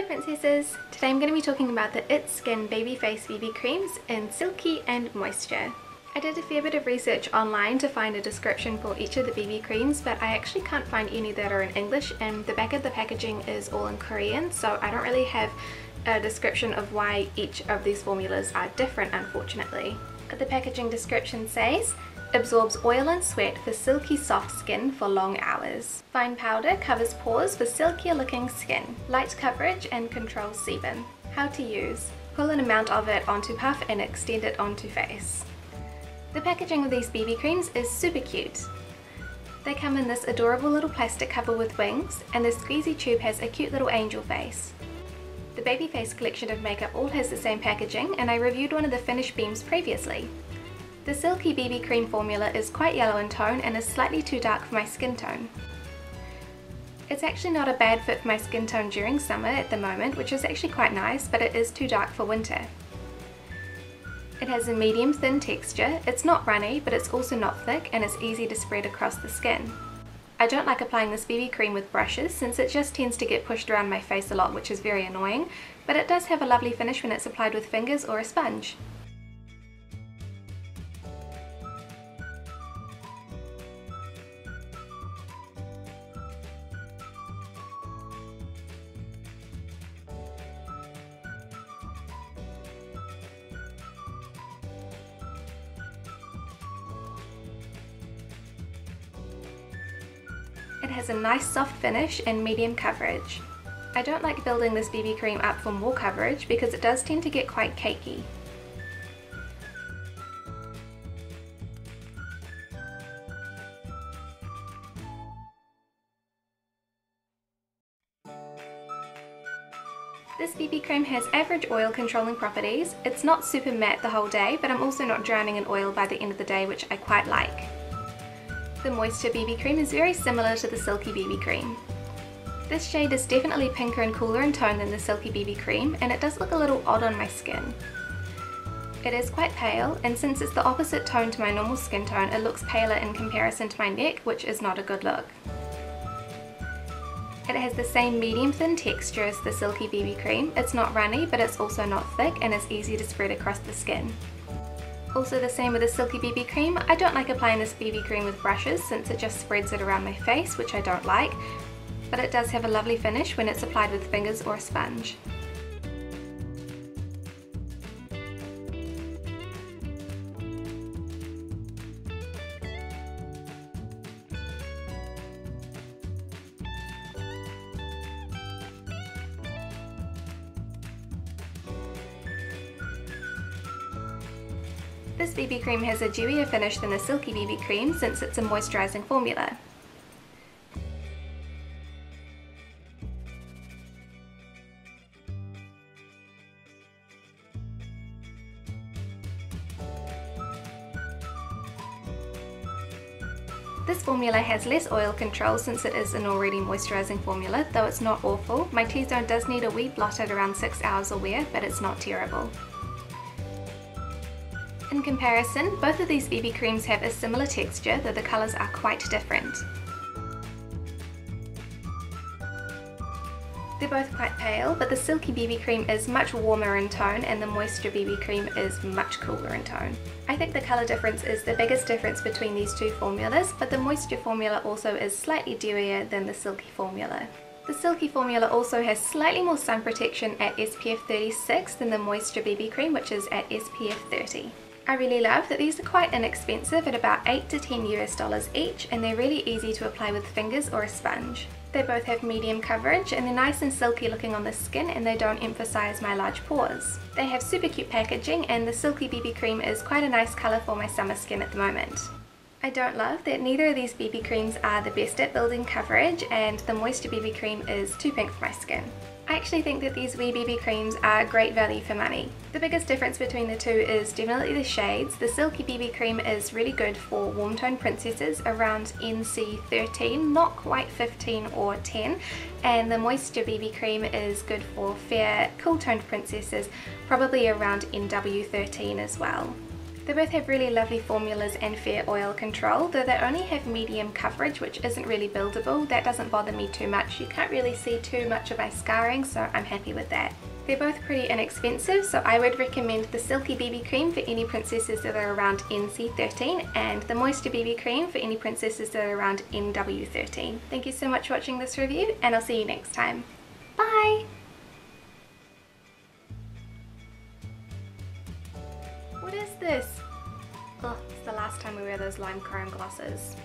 Hello princesses! Today I'm going to be talking about the It's Skin Baby Face BB Creams in Silky and Moisture. I did a fair bit of research online to find a description for each of the BB creams but I actually can't find any that are in English and the back of the packaging is all in Korean so I don't really have a description of why each of these formulas are different unfortunately. But the packaging description says Absorbs oil and sweat for silky soft skin for long hours. Fine powder covers pores for silkier looking skin. Light coverage and controls sebum. How to use. Pull an amount of it onto puff and extend it onto face. The packaging of these BB creams is super cute. They come in this adorable little plastic cover with wings and the squeezy tube has a cute little angel face. The Baby Face collection of makeup all has the same packaging and I reviewed one of the Finish Beams previously. The Silky BB Cream formula is quite yellow in tone and is slightly too dark for my skin tone. It's actually not a bad fit for my skin tone during summer at the moment, which is actually quite nice, but it is too dark for winter. It has a medium thin texture, it's not runny, but it's also not thick and it's easy to spread across the skin. I don't like applying this BB cream with brushes since it just tends to get pushed around my face a lot which is very annoying, but it does have a lovely finish when it's applied with fingers or a sponge. It has a nice soft finish and medium coverage. I don't like building this BB cream up for more coverage because it does tend to get quite cakey. This BB cream has average oil controlling properties. It's not super matte the whole day, but I'm also not drowning in oil by the end of the day, which I quite like. The Moisture BB Cream is very similar to the Silky BB Cream. This shade is definitely pinker and cooler in tone than the Silky BB Cream, and it does look a little odd on my skin. It is quite pale, and since it's the opposite tone to my normal skin tone, it looks paler in comparison to my neck, which is not a good look. It has the same medium thin texture as the Silky BB Cream. It's not runny, but it's also not thick, and it's easy to spread across the skin. Also the same with the Silky BB Cream. I don't like applying this BB cream with brushes since it just spreads it around my face, which I don't like, but it does have a lovely finish when it's applied with fingers or a sponge. This BB cream has a dewier finish than the Silky BB cream since it's a moisturising formula. This formula has less oil control since it is an already moisturising formula, though it's not awful. My T-zone does need a wee blot at around 6 hours a wear, but it's not terrible. In comparison, both of these BB creams have a similar texture, though the colours are quite different. They're both quite pale, but the Silky BB cream is much warmer in tone and the Moisture BB cream is much cooler in tone. I think the colour difference is the biggest difference between these two formulas, but the Moisture formula also is slightly dewier than the Silky formula. The Silky formula also has slightly more sun protection at SPF 36 than the Moisture BB cream, which is at SPF 30. I really love that these are quite inexpensive at about 8 to 10 US dollars each and they're really easy to apply with fingers or a sponge. They both have medium coverage and they're nice and silky looking on the skin and they don't emphasize my large pores. They have super cute packaging and the Silky BB cream is quite a nice colour for my summer skin at the moment. I don't love that neither of these BB creams are the best at building coverage and the Moisture BB cream is too pink for my skin. I actually think that these wee BB creams are great value for money. The biggest difference between the two is definitely the shades. The Silky BB cream is really good for warm tone princesses around NC 13, not quite 15 or 10, and the Moisture BB cream is good for fair, cool toned princesses, probably around NW 13 as well. They both have really lovely formulas and fair oil control, though they only have medium coverage which isn't really buildable. That doesn't bother me too much. You can't really see too much of my scarring so I'm happy with that. They're both pretty inexpensive so I would recommend the Silky BB Cream for any princesses that are around NC13 and the Moisture BB Cream for any princesses that are around NW13. Thank you so much for watching this review and I'll see you next time. Bye! Is this? Oh, it's the last time we wear those Lime Crime glosses.